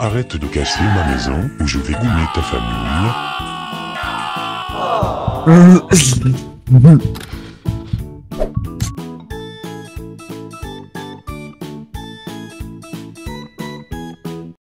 Arrête de casser ma maison ou je vais goumer ta famille.